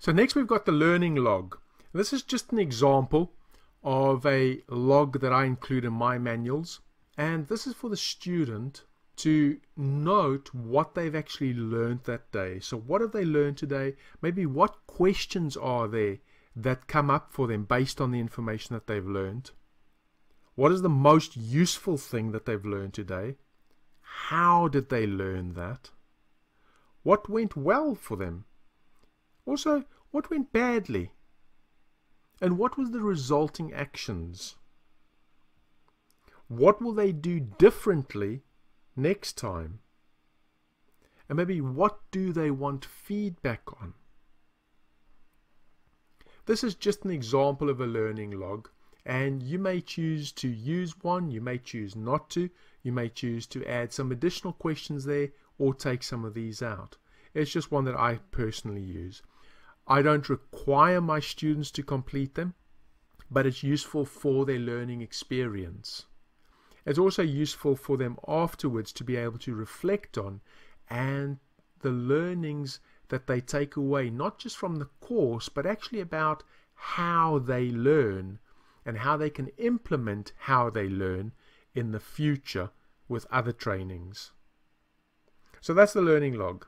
So next we've got the learning log. This is just an example of a log that I include in my manuals. And this is for the student to note what they've actually learned that day. So what have they learned today? Maybe what questions are there that come up for them based on the information that they've learned? What is the most useful thing that they've learned today? How did they learn that? What went well for them? Also, what went badly? And what was the resulting actions? What will they do differently next time? And maybe what do they want feedback on? This is just an example of a learning log and you may choose to use one, you may choose not to, you may choose to add some additional questions there or take some of these out. It's just one that I personally use. I don't require my students to complete them, but it's useful for their learning experience. It's also useful for them afterwards to be able to reflect on and the learnings that they take away, not just from the course, but actually about how they learn and how they can implement how they learn in the future with other trainings. So that's the learning log.